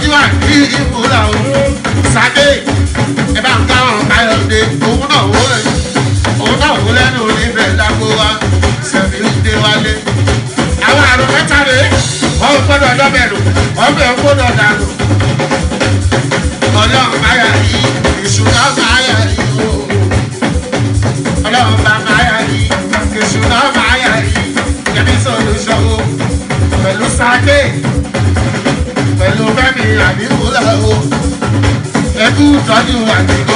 Ọ̀jíwà ní ipò làwọn Sàdé ẹ bá ń ká wọn Káyọ̀dé òun náà wó ẹ̀ òun náà wó lẹ́nu níbẹ̀ dáko wa sẹ̀mí dé wálé. Àwọn àrùn mẹ́ta rèé, wọ́n gbọ́dọ̀ dọ́bẹ̀rù, ọ̀bẹ̀ gbọ́dọ̀ dànù. tọ́jú wa nìkan.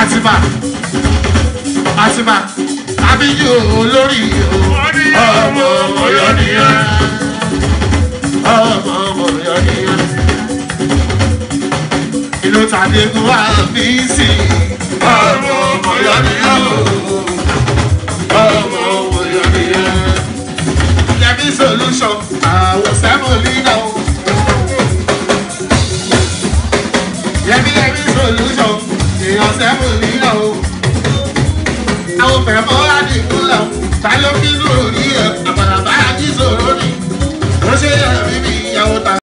àtìmá àtìmá àbíyí olórí ọmọ ọmọyọ nìyẹn ọmọ ọmọyọ nìyẹn ìlú tàdégún wà mí sí ọmọ ọmọyọ nìyẹn ọmọ ọmọyọ nìyẹn jẹbi solution àwọn sẹ́mu lílọ. Let me, let me. ó fẹ́ mọ́ àdìgún lọ ta ló fi lórí ẹ̀ àbàrà.